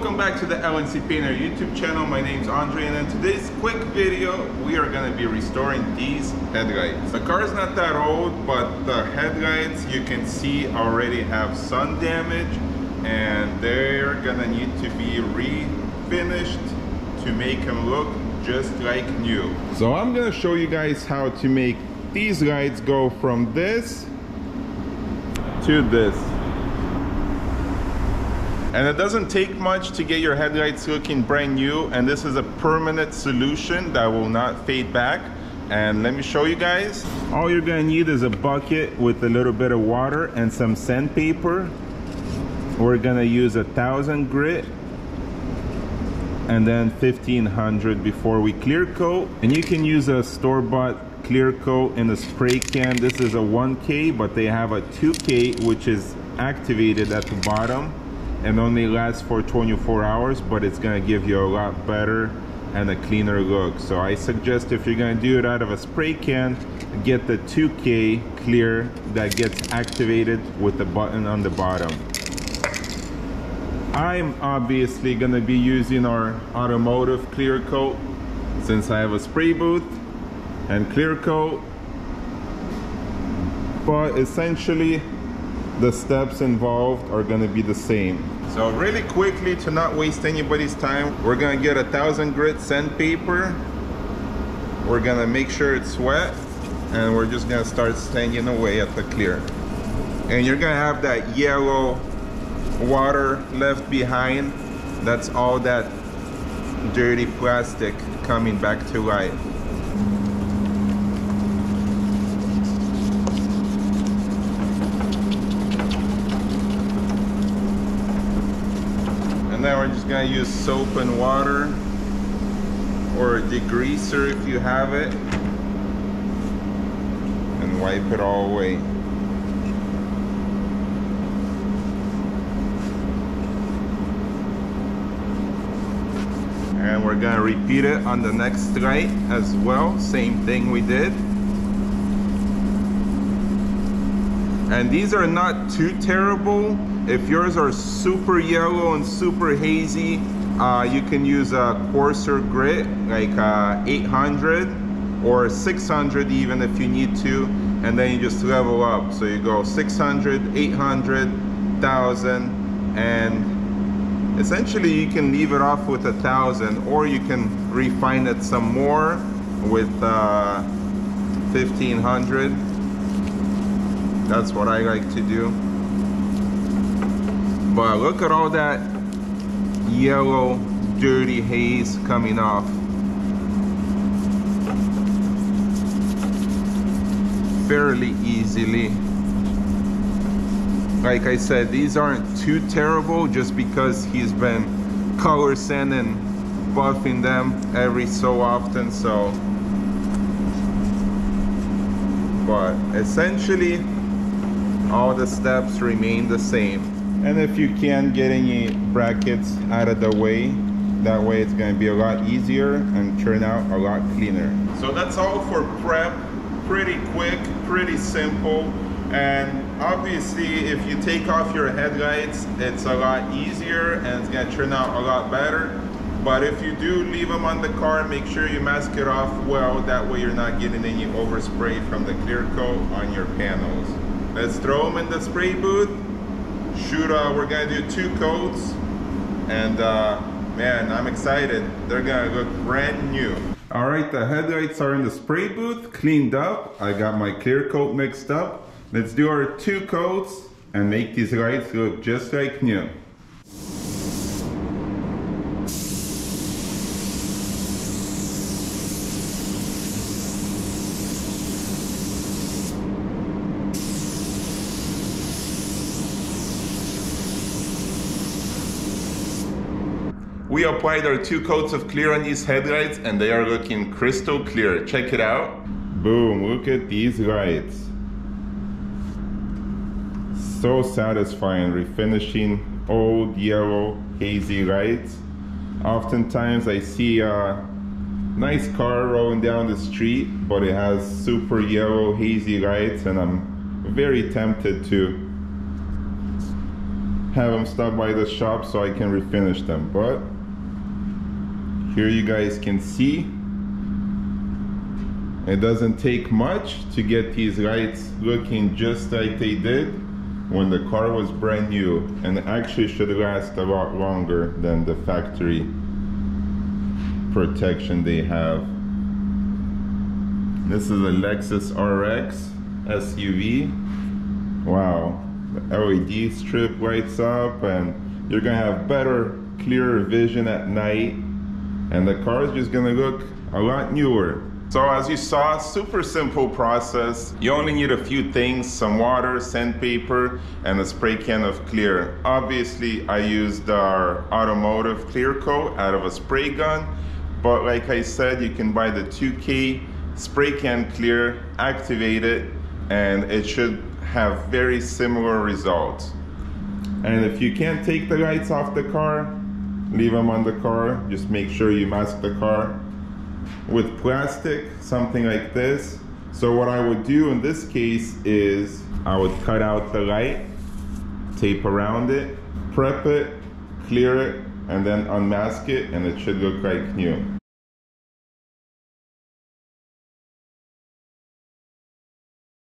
Welcome back to the LNC Painter YouTube channel. My name is Andre and in today's quick video, we are going to be restoring these headlights. The car is not that old, but the headlights you can see already have sun damage and they're going to need to be refinished to make them look just like new. So I'm going to show you guys how to make these lights go from this to this. And it doesn't take much to get your headlights looking brand new. And this is a permanent solution that will not fade back. And let me show you guys. All you're gonna need is a bucket with a little bit of water and some sandpaper. We're gonna use a thousand grit and then 1500 before we clear coat. And you can use a store-bought clear coat in a spray can. This is a 1K, but they have a 2K, which is activated at the bottom and only lasts for 24 hours but it's gonna give you a lot better and a cleaner look. So I suggest if you're gonna do it out of a spray can get the 2k clear that gets activated with the button on the bottom. I'm obviously gonna be using our automotive clear coat since I have a spray booth and clear coat. But essentially the steps involved are to be the same. So really quickly to not waste anybody's time, we're to get a thousand grit sandpaper. We're to make sure it's wet and we're just to start sanding away at the clear. And you're to have that yellow water left behind. That's all that dirty plastic coming back to life. And then we're just gonna use soap and water or a degreaser if you have it and wipe it all away. And we're gonna repeat it on the next light as well, same thing we did. And these are not too terrible if yours are super yellow and super hazy, uh, you can use a coarser grit, like uh, 800 or 600 even if you need to, and then you just level up. So you go 600, 800, 1000, and essentially you can leave it off with a thousand, or you can refine it some more with uh, 1500. That's what I like to do. But look at all that yellow, dirty haze coming off. Fairly easily. Like I said, these aren't too terrible just because he's been color sanding, buffing them every so often, so. But essentially, all the steps remain the same and if you can get any brackets out of the way that way it's going to be a lot easier and turn out a lot cleaner. So that's all for prep pretty quick pretty simple. And obviously if you take off your headlights it's a lot easier and it's going to turn out a lot better. But if you do leave them on the car make sure you mask it off well. That way you're not getting any overspray from the clear coat on your panels. Let's throw them in the spray booth shoot uh, we're gonna do two coats. And uh, man I'm excited. They're gonna look brand new. All right the headlights are in the spray booth cleaned up. I got my clear coat mixed up. Let's do our two coats and make these lights look just like new We applied our two coats of clear on these headlights and they are looking crystal clear. Check it out. Boom, look at these lights. So satisfying refinishing old yellow hazy lights. Oftentimes I see a nice car rolling down the street but it has super yellow hazy lights and I'm very tempted to have them stop by the shop so I can refinish them. But here you guys can see it doesn't take much to get these lights looking just like they did when the car was brand new and actually should last a lot longer than the factory protection they have. This is a Lexus RX SUV. Wow, the LED strip lights up and you're gonna have better, clearer vision at night and the car is just gonna look a lot newer. So as you saw, super simple process. You only need a few things, some water, sandpaper, and a spray can of clear. Obviously, I used our automotive clear coat out of a spray gun, but like I said, you can buy the 2K spray can clear, activate it, and it should have very similar results. And if you can't take the lights off the car, leave them on the car. Just make sure you mask the car with plastic, something like this. So what I would do in this case is I would cut out the light, tape around it, prep it, clear it, and then unmask it and it should look like new.